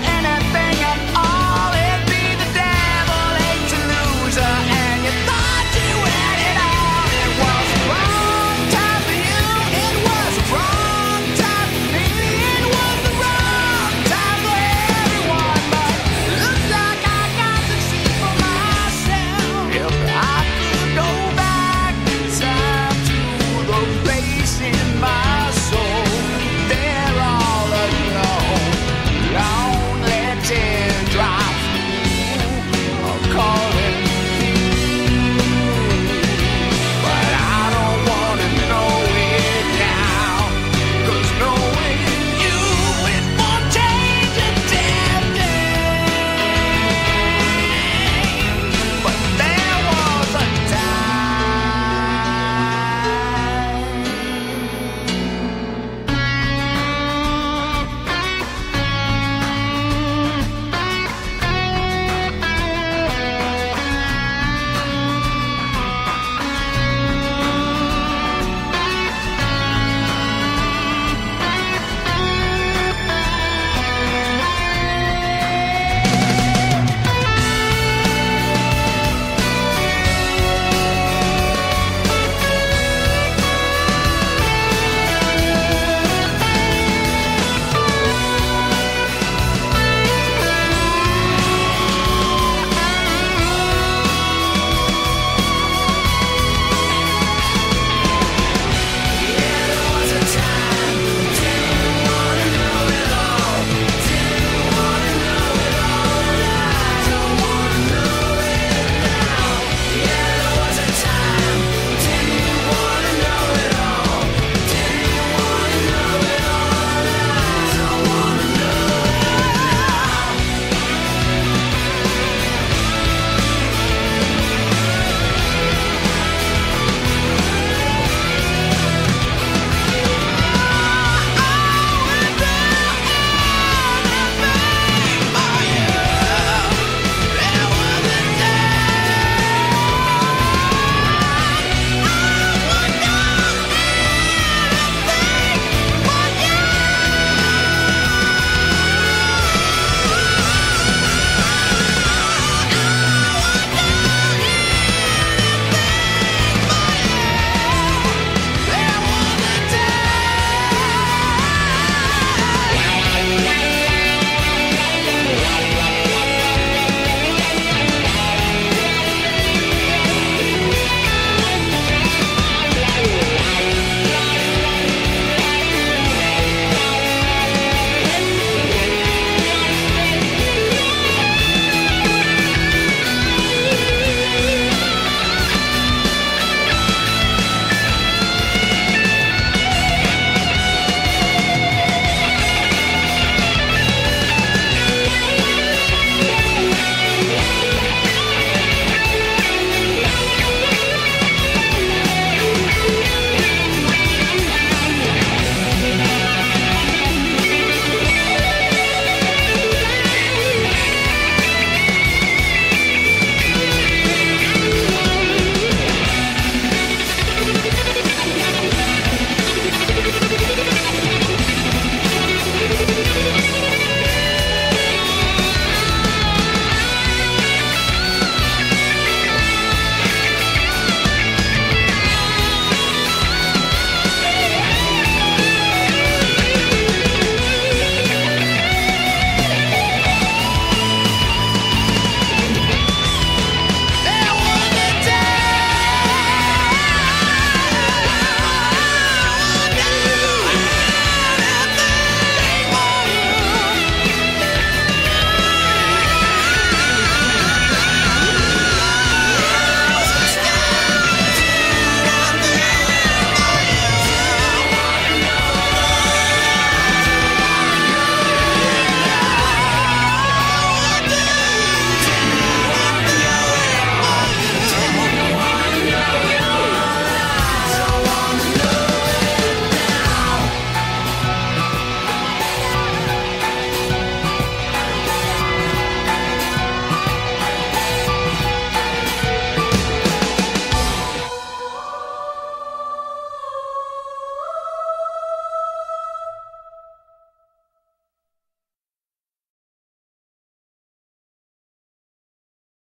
And I.